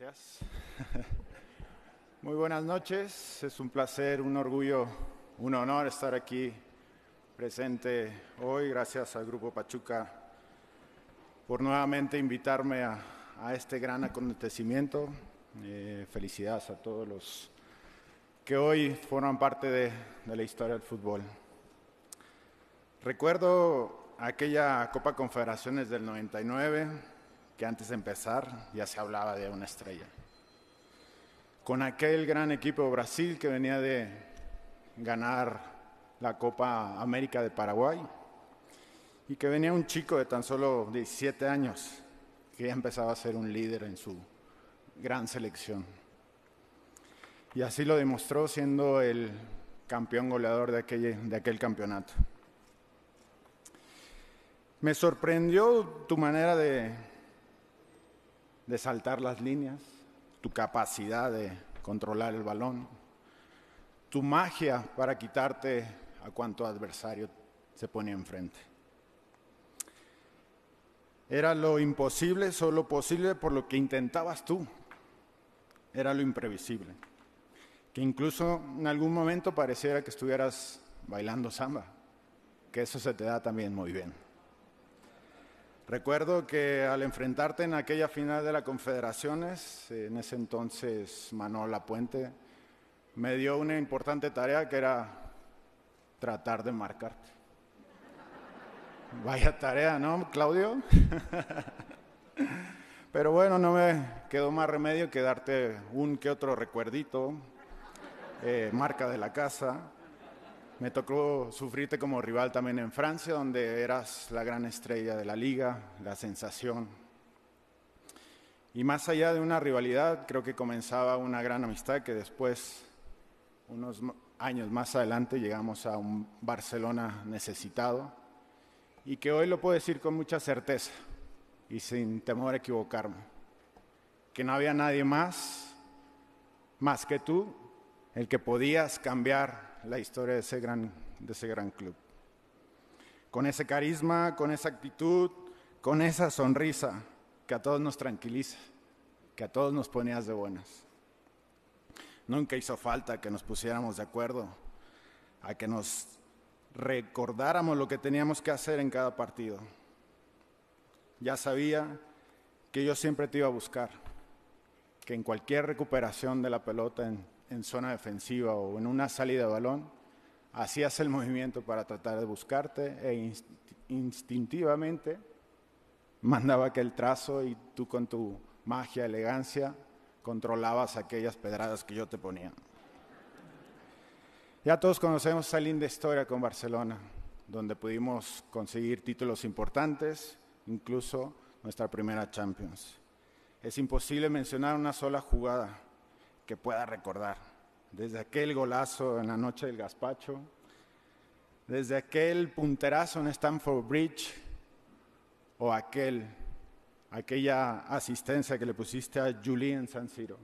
Gracias. Muy buenas noches. Es un placer, un orgullo, un honor estar aquí presente hoy. Gracias al Grupo Pachuca por nuevamente invitarme a, este gran acontecimiento. Eh, felicidades a todos los que hoy forman parte de, de la historia del fútbol. Recuerdo aquella Copa Confederaciones del 99 que antes de empezar ya se hablaba de una estrella. Con aquel gran equipo Brasil que venía de ganar la Copa América de Paraguay y que venía un chico de tan solo 17 años que ya empezaba a ser un líder en su gran selección. Y así lo demostró siendo el campeón goleador de aquel, de aquel campeonato. Me sorprendió tu manera de de saltar las líneas, tu capacidad de controlar el balón, tu magia para quitarte a cuanto adversario se ponía enfrente. Era lo imposible, solo posible por lo que intentabas tú. Era lo imprevisible. Que incluso en algún momento pareciera que estuvieras bailando samba, que eso se te da también muy bien. Recuerdo que al enfrentarte en aquella final de las Confederaciones, en ese entonces Manuel Lapuente me dio una importante tarea que era tratar de marcarte. Vaya tarea, ¿no, Claudio? Pero bueno, no me quedó más remedio que darte un que otro recuerdito, eh, marca de la casa. Me tocó sufrirte como rival también en Francia, donde eras la gran estrella de la liga, la sensación. Y más allá de una rivalidad, creo que comenzaba una gran amistad que después, unos años más adelante, llegamos a un Barcelona necesitado y que hoy lo puedo decir con mucha certeza y sin temor a equivocarme, que no había nadie más, más que tú, el que podías cambiar la historia de ese gran, de ese gran club. Con ese carisma, con esa actitud, con esa sonrisa que a todos nos tranquiliza, que a todos nos ponías de buenas. Nunca hizo falta que nos pusiéramos de acuerdo, a que nos recordáramos lo que teníamos que hacer en cada partido. Ya sabía que yo siempre te iba a buscar, que en cualquier recuperación de la pelota, en en zona defensiva o en una salida de balón, hacías el movimiento para tratar de buscarte e instintivamente mandaba aquel trazo y tú con tu magia, elegancia, controlabas aquellas pedradas que yo te ponía. Ya todos conocemos esa linda historia con Barcelona, donde pudimos conseguir títulos importantes, incluso nuestra primera Champions. Es imposible mencionar una sola jugada que pueda recordar. Desde aquel golazo en la noche del gazpacho, desde aquel punterazo en Stamford Bridge o aquel, aquella asistencia que le pusiste a Julie en San Siro.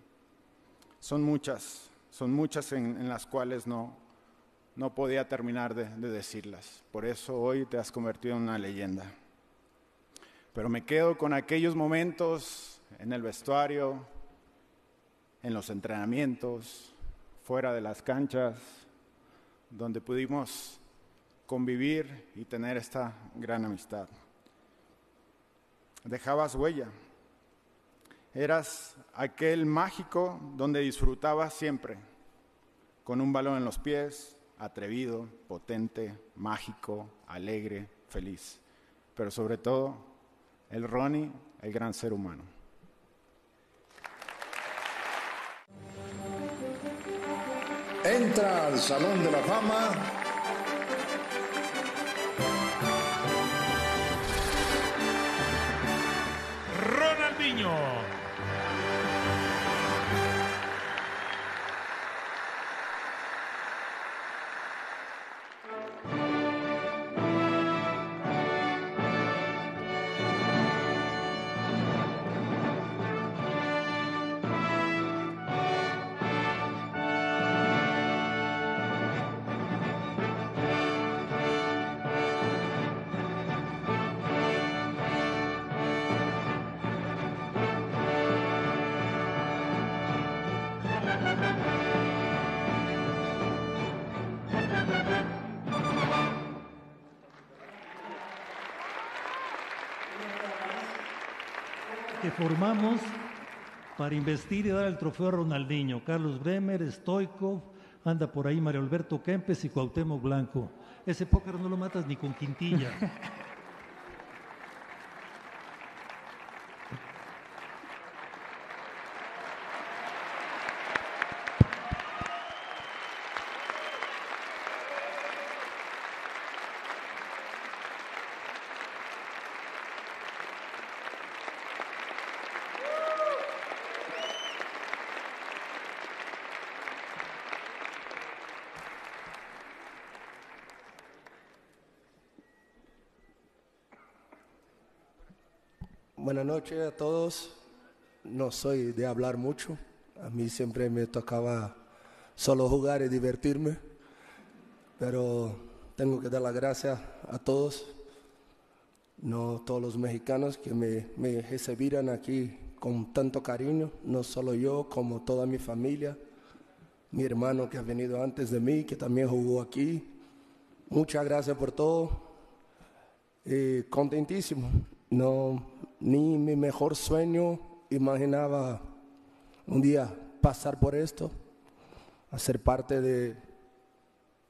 Son muchas, son muchas en, las cuales no, no podía terminar de, de decirlas. Por eso hoy te has convertido en una leyenda. Pero me quedo con aquellos momentos en el vestuario, en los entrenamientos, fuera de las canchas, donde pudimos convivir y tener esta gran amistad. Dejabas huella. Eras aquel mágico donde disfrutabas siempre, con un balón en los pies, atrevido, potente, mágico, alegre, feliz. Pero sobre todo, el Ronnie, el gran ser humano. entra al Salón de la Fama. Ronaldinho. Formamos para investir y dar el trofeo a Ronaldinho. Carlos Bremer, Stoikov, anda por ahí Mario Alberto Kempes y Cuauhtémoc Blanco. Ese póker no lo matas ni con quintilla. Buenas noches a todos. No soy de hablar mucho. A mí siempre me tocaba solo jugar y divertirme. Pero tengo que dar las gracias a todos, no todos los mexicanos que me, me recibieron aquí con tanto cariño, no solo yo, como toda mi familia, mi hermano que ha venido antes de mí, que también jugó aquí. Muchas gracias por todo. Y contentísimo. No, ni mi mejor sueño imaginaba un día pasar por esto, hacer parte de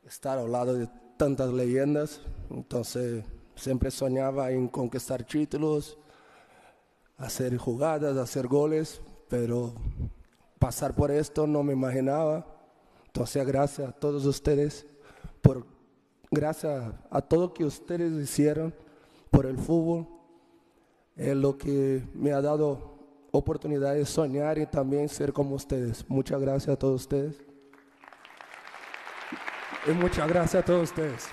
estar al lado de tantas leyendas. Entonces siempre soñaba en conquistar títulos, hacer jugadas, hacer goles, pero pasar por esto no me imaginaba. Entonces gracias a todos ustedes por gracias a todo que ustedes hicieron por el fútbol es lo que me ha dado oportunidad de soñar y también ser como ustedes. Muchas gracias a todos ustedes. Y muchas gracias a todos ustedes.